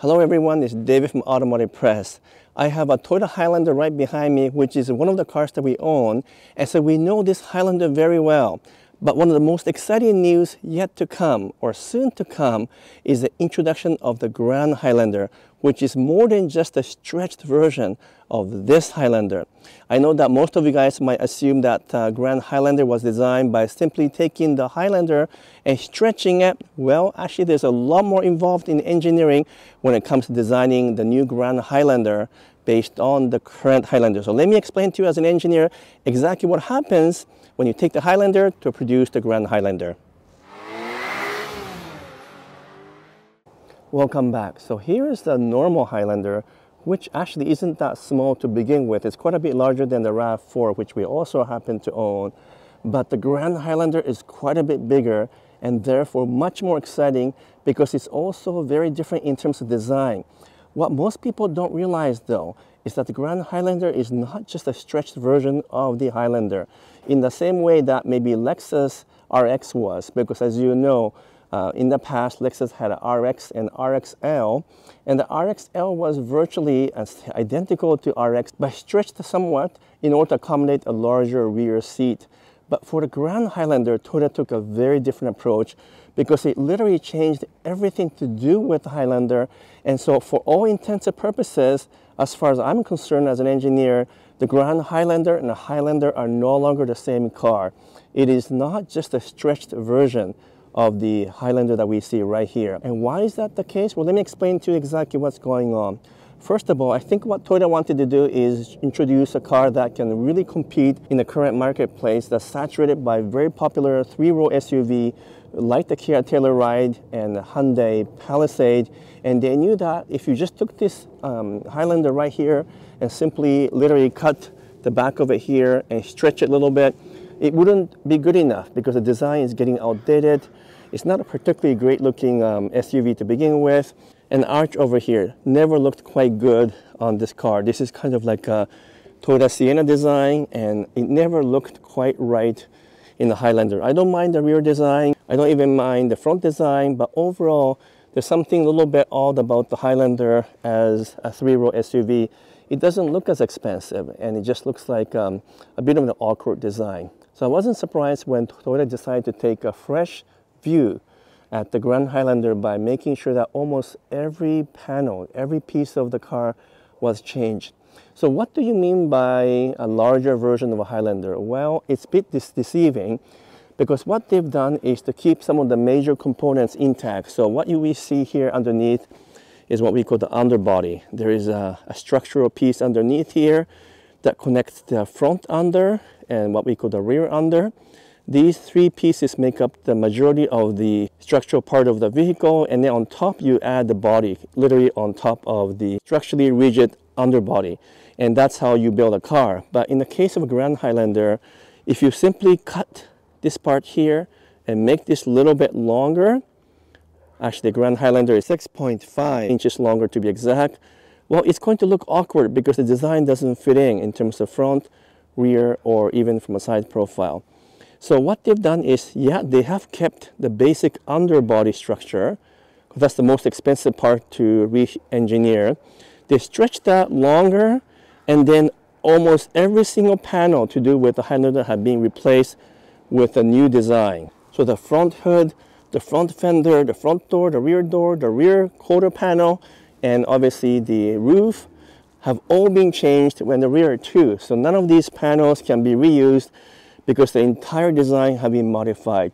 Hello everyone, it's David from Automotive Press. I have a Toyota Highlander right behind me, which is one of the cars that we own. And so we know this Highlander very well. But one of the most exciting news yet to come, or soon to come, is the introduction of the Grand Highlander, which is more than just a stretched version of this Highlander. I know that most of you guys might assume that uh, Grand Highlander was designed by simply taking the Highlander and stretching it. Well, actually there's a lot more involved in engineering when it comes to designing the new Grand Highlander based on the current Highlander. So let me explain to you as an engineer exactly what happens when you take the Highlander to produce the Grand Highlander. Welcome back. So here is the normal Highlander, which actually isn't that small to begin with. It's quite a bit larger than the RAV4, which we also happen to own. But the Grand Highlander is quite a bit bigger and therefore much more exciting because it's also very different in terms of design. What most people don't realize though is that the Grand Highlander is not just a stretched version of the Highlander in the same way that maybe Lexus RX was because as you know uh, in the past Lexus had an RX and RXL and the RXL was virtually identical to RX but stretched somewhat in order to accommodate a larger rear seat. But for the Grand Highlander, Toyota took a very different approach because it literally changed everything to do with the Highlander. And so for all intents and purposes, as far as I'm concerned as an engineer, the Grand Highlander and the Highlander are no longer the same car. It is not just a stretched version of the Highlander that we see right here. And why is that the case? Well, let me explain to you exactly what's going on. First of all, I think what Toyota wanted to do is introduce a car that can really compete in the current marketplace that's saturated by very popular three-row SUV like the Kia Telluride and the Hyundai Palisade. And they knew that if you just took this um, Highlander right here and simply literally cut the back of it here and stretch it a little bit, it wouldn't be good enough because the design is getting outdated. It's not a particularly great looking um, SUV to begin with. And the arch over here never looked quite good on this car. This is kind of like a Toyota Sienna design and it never looked quite right in the Highlander. I don't mind the rear design. I don't even mind the front design, but overall, there's something a little bit odd about the Highlander as a three-row SUV. It doesn't look as expensive and it just looks like um, a bit of an awkward design. So I wasn't surprised when Toyota decided to take a fresh view at the Grand Highlander by making sure that almost every panel, every piece of the car was changed. So what do you mean by a larger version of a Highlander? Well, it's a bit deceiving because what they've done is to keep some of the major components intact. So what you will see here underneath is what we call the underbody. There is a, a structural piece underneath here that connects the front under and what we call the rear under. These three pieces make up the majority of the structural part of the vehicle and then on top you add the body, literally on top of the structurally rigid underbody. And that's how you build a car. But in the case of a Grand Highlander, if you simply cut this part here and make this a little bit longer, actually the Grand Highlander is 6.5 inches longer to be exact, well, it's going to look awkward because the design doesn't fit in in terms of front, rear, or even from a side profile. So what they've done is, yeah, they have kept the basic underbody structure, because that's the most expensive part to re-engineer, they stretched that longer and then almost every single panel to do with the Highlander have been replaced with a new design. So the front hood, the front fender, the front door, the rear door, the rear quarter panel, and obviously the roof have all been changed when the rear too. So none of these panels can be reused because the entire design have been modified.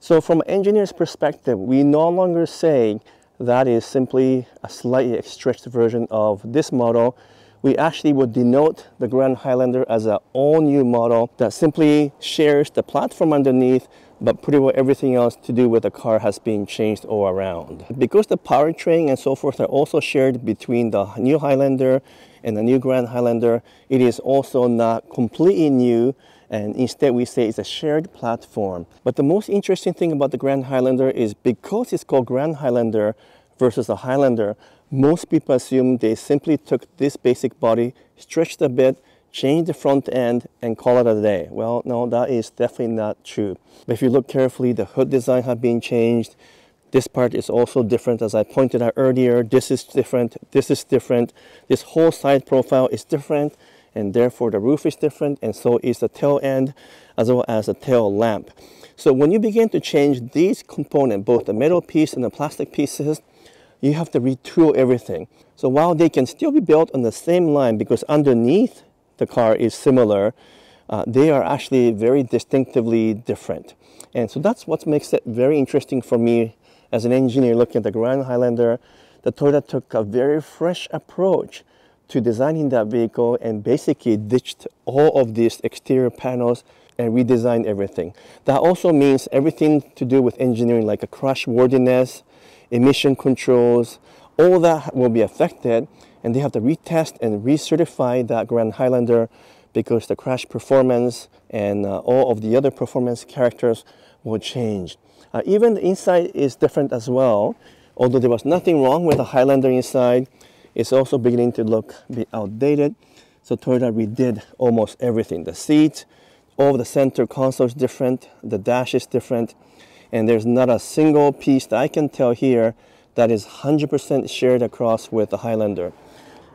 So from an engineer's perspective, we no longer say that is simply a slightly stretched version of this model. We actually would denote the Grand Highlander as an all-new model that simply shares the platform underneath but pretty well everything else to do with the car has been changed all around. Because the powertrain and so forth are also shared between the new Highlander and the new Grand Highlander, it is also not completely new and instead we say it's a shared platform. But the most interesting thing about the Grand Highlander is because it's called Grand Highlander versus a Highlander, most people assume they simply took this basic body, stretched a bit, changed the front end and call it a day. Well, no, that is definitely not true. But if you look carefully, the hood design has been changed, This part is also different as I pointed out earlier. This is different, this is different. This whole side profile is different and therefore the roof is different and so is the tail end as well as the tail lamp. So when you begin to change these components, both the metal piece and the plastic pieces, you have to retool everything. So while they can still be built on the same line because underneath the car is similar, uh, they are actually very distinctively different. And so that's what makes it very interesting for me as an engineer looking at the Grand Highlander. The Toyota took a very fresh approach to designing that vehicle and basically ditched all of these exterior panels and redesigned everything. That also means everything to do with engineering like a crash worthiness, emission controls, all that will be affected and they have to retest and recertify that Grand Highlander because the crash performance and uh, all of the other performance characters will change. Uh, even the inside is different as well. Although there was nothing wrong with the Highlander inside, it's also beginning to look be outdated. So Toyota redid almost everything. The seats, all the center console is different, the dash is different, and there's not a single piece that I can tell here that is 100% shared across with the Highlander.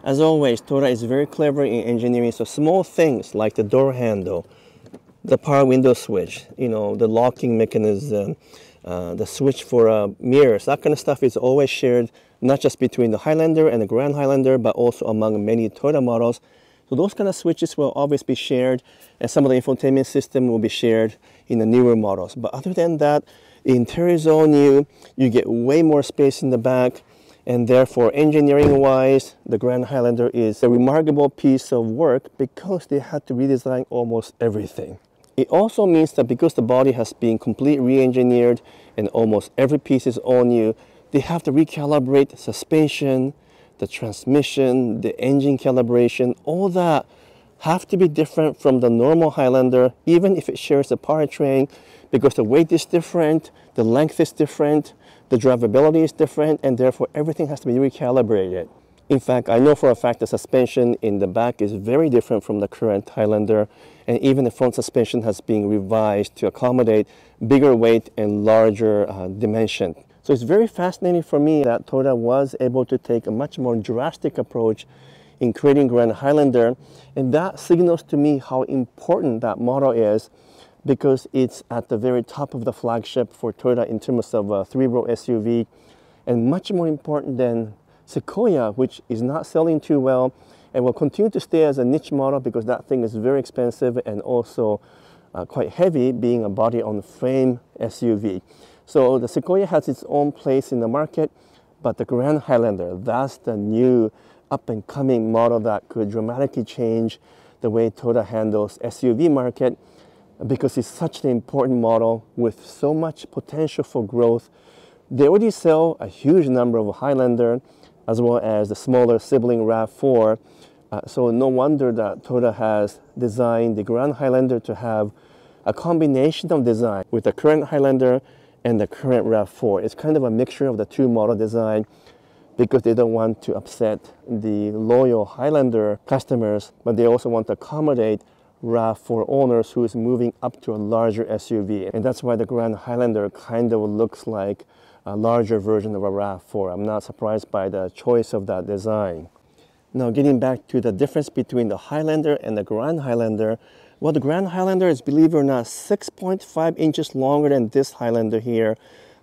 As always, Toyota is very clever in engineering, so small things like the door handle, the power window switch, you know, the locking mechanism, uh, the switch for uh, mirrors, that kind of stuff is always shared, not just between the Highlander and the Grand Highlander, but also among many Toyota models. So those kind of switches will always be shared, and some of the infotainment system will be shared in the newer models. But other than that, the interior is all new. You get way more space in the back, and therefore, engineering-wise, the Grand Highlander is a remarkable piece of work because they had to redesign almost everything. It also means that because the body has been completely re-engineered and almost every piece is all new, they have to recalibrate suspension, the transmission, the engine calibration, all that have to be different from the normal Highlander, even if it shares the powertrain, because the weight is different, the length is different, the drivability is different, and therefore everything has to be recalibrated. In fact, I know for a fact the suspension in the back is very different from the current Highlander, and even the front suspension has been revised to accommodate bigger weight and larger uh, dimension. So it's very fascinating for me that Toyota was able to take a much more drastic approach in creating Grand Highlander, and that signals to me how important that model is because it's at the very top of the flagship for Toyota in terms of a three-row SUV, and much more important than Sequoia, which is not selling too well and will continue to stay as a niche model because that thing is very expensive and also uh, quite heavy being a body on frame SUV. So the Sequoia has its own place in the market, but the Grand Highlander, that's the new up and coming model that could dramatically change the way Toyota handles SUV market because it's such an important model with so much potential for growth. They already sell a huge number of Highlander as well as the smaller sibling RAV4. Uh, so no wonder that Toyota has designed the Grand Highlander to have a combination of design with the current Highlander and the current RAV4. It's kind of a mixture of the two model design because they don't want to upset the loyal Highlander customers, but they also want to accommodate RAV4 owners who is moving up to a larger SUV. And that's why the Grand Highlander kind of looks like a larger version of a RAV4. I'm not surprised by the choice of that design. Now getting back to the difference between the Highlander and the Grand Highlander, well the Grand Highlander is, believe it or not, 6.5 inches longer than this Highlander here,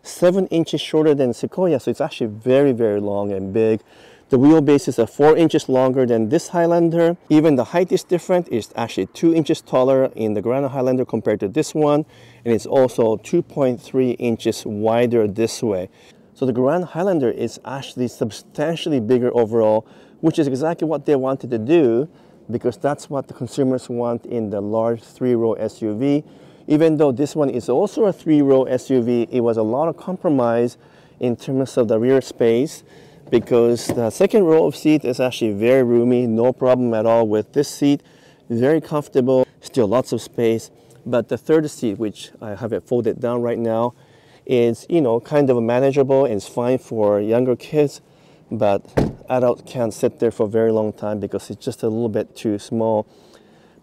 7 inches shorter than Sequoia, so it's actually very, very long and big. The wheelbase is 4 inches longer than this Highlander. Even the height is different. It's actually 2 inches taller in the Grand Highlander compared to this one. And it's also 2.3 inches wider this way. So the Grand Highlander is actually substantially bigger overall, which is exactly what they wanted to do because that's what the consumers want in the large three-row SUV. Even though this one is also a three-row SUV, it was a lot of compromise in terms of the rear space because the second row of seat is actually very roomy, no problem at all with this seat. Very comfortable, still lots of space. But the third seat, which I have it folded down right now, is you know kind of manageable and it's fine for younger kids, but adult can't sit there for a very long time because it's just a little bit too small.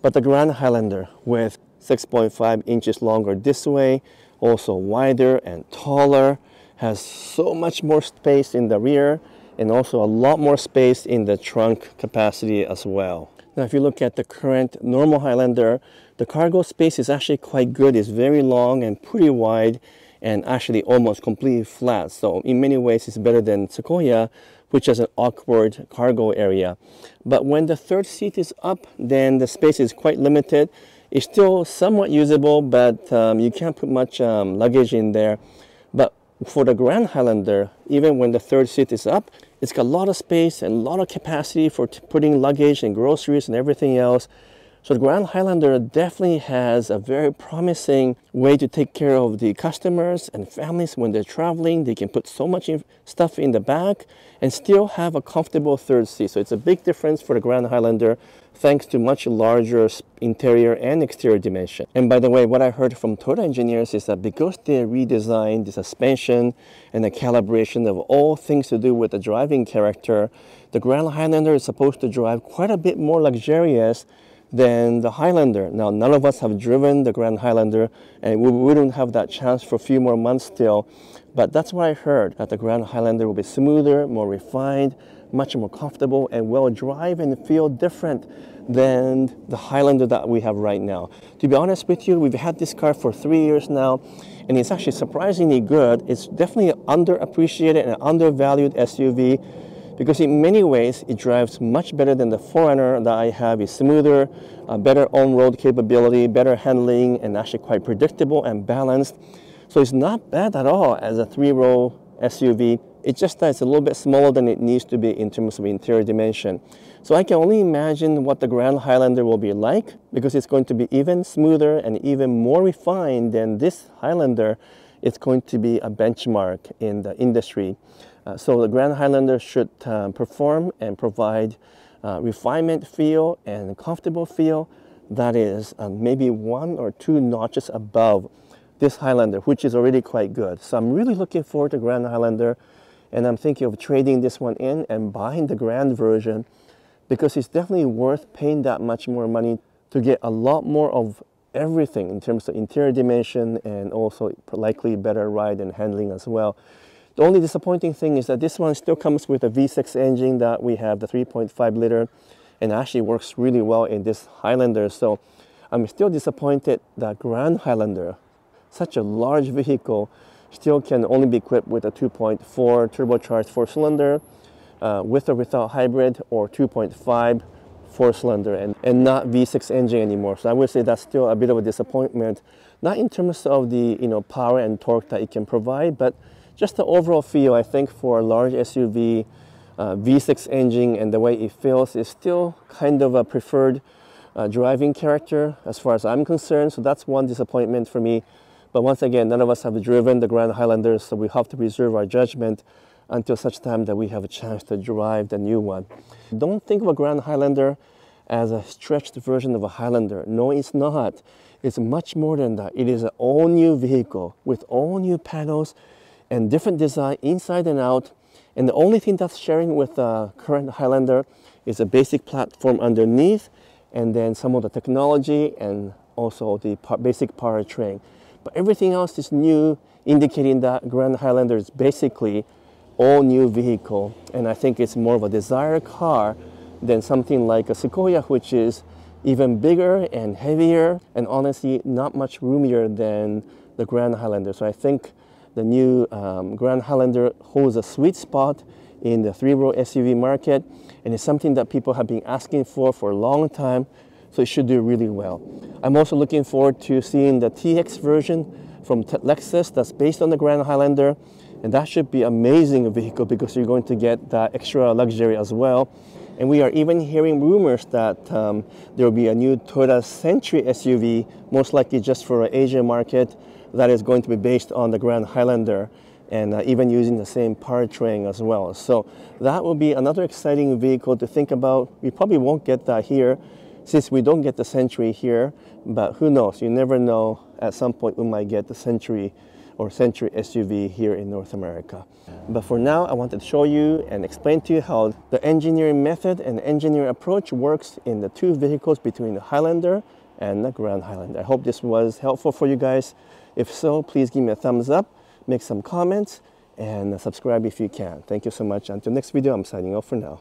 But the Grand Highlander with 6.5 inches longer this way, also wider and taller, has so much more space in the rear and also a lot more space in the trunk capacity as well. Now if you look at the current normal Highlander, the cargo space is actually quite good. It's very long and pretty wide and actually almost completely flat. So in many ways it's better than Sequoia, which has an awkward cargo area. But when the third seat is up, then the space is quite limited. It's still somewhat usable, but um, you can't put much um, luggage in there. But for the Grand Highlander, even when the third seat is up, it's got a lot of space and a lot of capacity for putting luggage and groceries and everything else. So the Grand Highlander definitely has a very promising way to take care of the customers and families when they're traveling. They can put so much stuff in the back and still have a comfortable third seat. So it's a big difference for the Grand Highlander thanks to much larger interior and exterior dimension. And by the way, what I heard from Toyota engineers is that because they redesigned the suspension and the calibration of all things to do with the driving character, the Grand Highlander is supposed to drive quite a bit more luxurious than the Highlander. Now, none of us have driven the Grand Highlander, and we, don't have that chance for a few more months still. But that's what I heard, that the Grand Highlander will be smoother, more refined, much more comfortable, and will drive and feel different than the Highlander that we have right now. To be honest with you, we've had this car for three years now, and it's actually surprisingly good. It's definitely an underappreciated and undervalued SUV because in many ways it drives much better than the 4Runner that I have. It's smoother, uh, better on-road capability, better handling, and actually quite predictable and balanced. So it's not bad at all as a three-row SUV. It's just that it's a little bit smaller than it needs to be in terms of interior dimension. So I can only imagine what the Grand Highlander will be like because it's going to be even smoother and even more refined than this Highlander. It's going to be a benchmark in the industry. Uh, so the Grand Highlander should um, perform and provide uh, refinement feel and comfortable feel that is uh, maybe one or two notches above this Highlander, which is already quite good. So I'm really looking forward to Grand Highlander and I'm thinking of trading this one in and buying the Grand version because it's definitely worth paying that much more money to get a lot more of everything in terms of interior dimension and also likely better ride and handling as well. The only disappointing thing is that this one still comes with a V6 engine that we have, the 3.5 liter, and actually works really well in this Highlander. So I'm still disappointed that Grand Highlander, such a large vehicle, still can only be equipped with a 2.4 turbocharged four cylinder uh, with or without hybrid or 2.5 four cylinder and, and not V6 engine anymore. So I would say that's still a bit of a disappointment, not in terms of the you know power and torque that it can provide, but just the overall feel, I think for a large SUV, uh, V6 engine and the way it feels is still kind of a preferred uh, driving character as far as I'm concerned. So that's one disappointment for me. But once again, none of us have driven the Grand Highlander, so we have to reserve our judgment until such time that we have a chance to drive the new one. Don't think of a Grand Highlander as a stretched version of a Highlander. No, it's not. It's much more than that. It is an all new vehicle with all new panels, and different design inside and out. And the only thing that's sharing with the current Highlander is a basic platform underneath and then some of the technology and also the basic powertrain. But everything else is new, indicating that Grand Highlander is basically all new vehicle. And I think it's more of a desired car than something like a Sequoia, which is even bigger and heavier and honestly not much roomier than the Grand Highlander. So I think the new um, Grand Highlander holds a sweet spot in the three-row SUV market and it's something that people have been asking for for a long time so it should do really well. I'm also looking forward to seeing the TX version from Lexus that's based on the Grand Highlander and that should be amazing vehicle because you're going to get that extra luxury as well. And we are even hearing rumors that um, there will be a new Toyota Century SUV, most likely just for an Asian market, that is going to be based on the Grand Highlander and uh, even using the same powertrain as well. So that will be another exciting vehicle to think about. We probably won't get that here since we don't get the Century here, but who knows? You never know. At some point we might get the Century or Century SUV here in North America. But for now, I wanted to show you and explain to you how the engineering method and engineering approach works in the two vehicles between the Highlander and the Grand Highlander. I hope this was helpful for you guys. If so, please give me a thumbs up, make some comments, and subscribe if you can. Thank you so much. Until next video, I'm signing off for now.